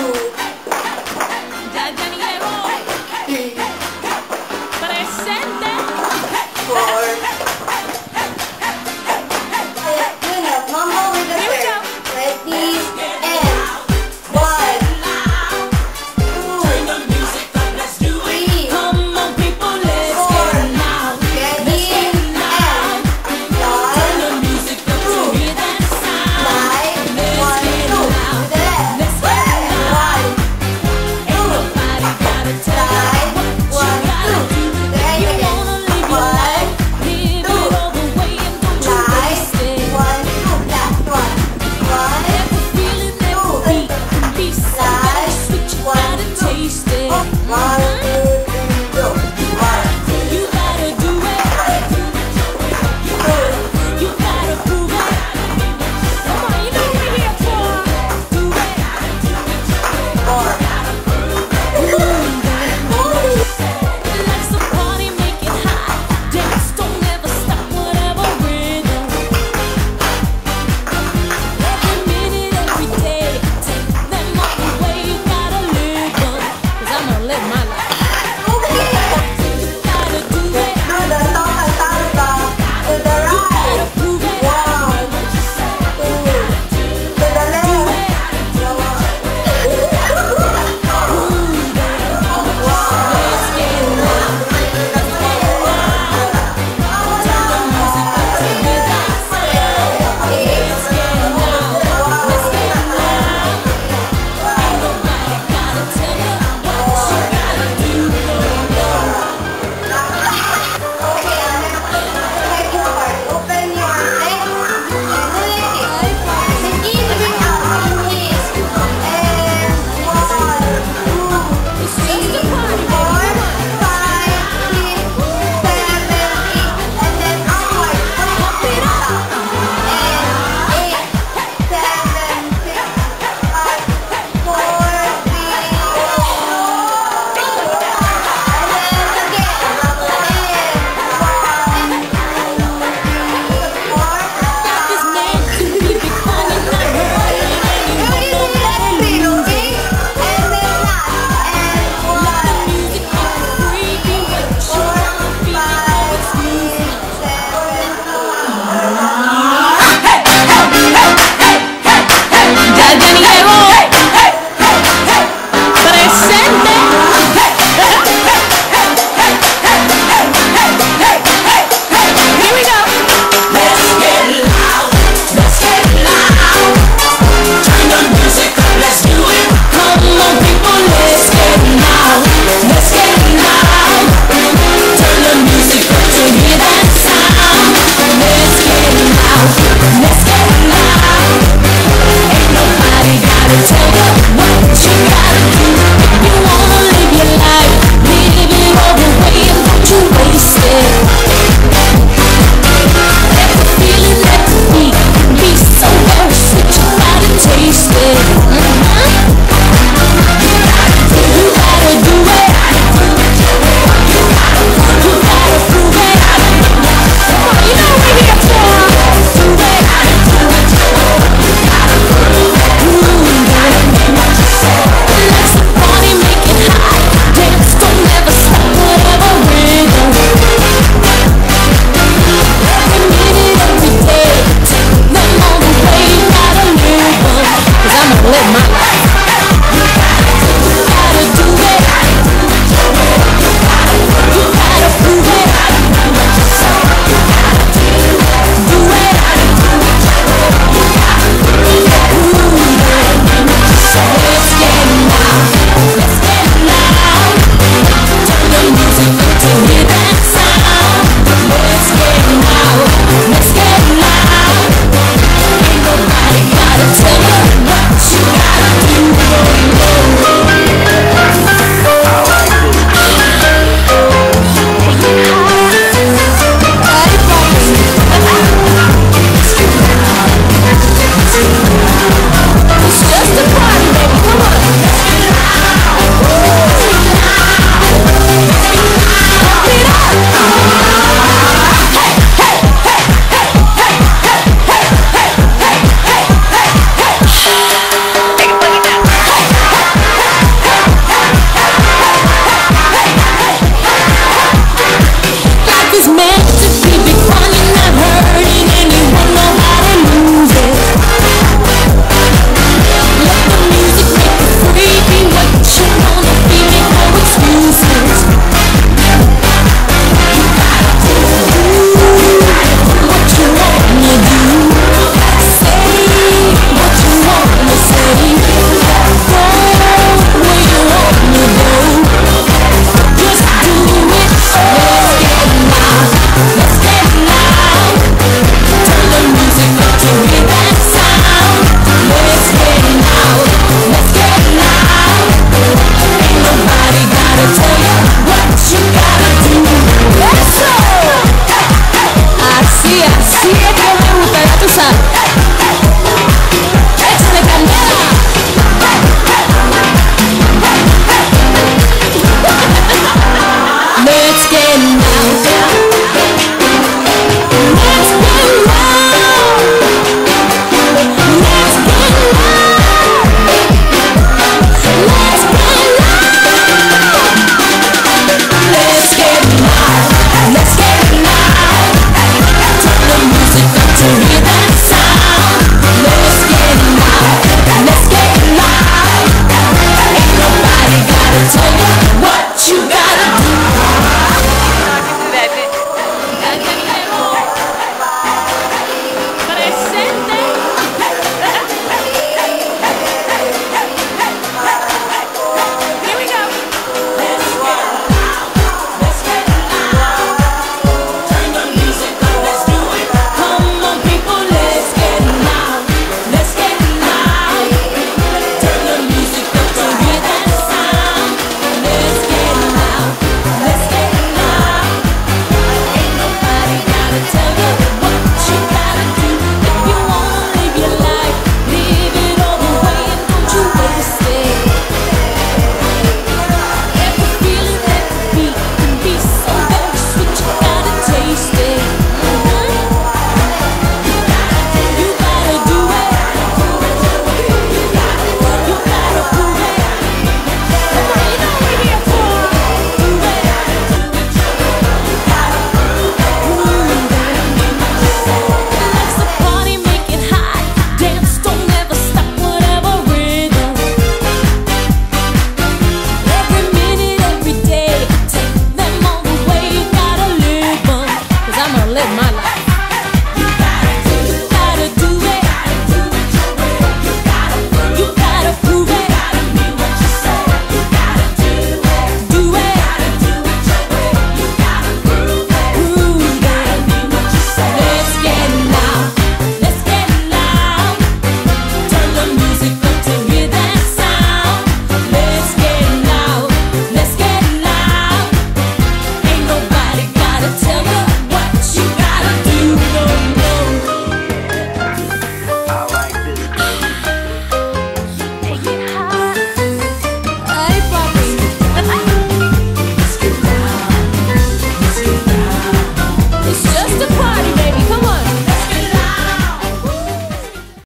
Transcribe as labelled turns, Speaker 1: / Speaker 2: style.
Speaker 1: Ooh.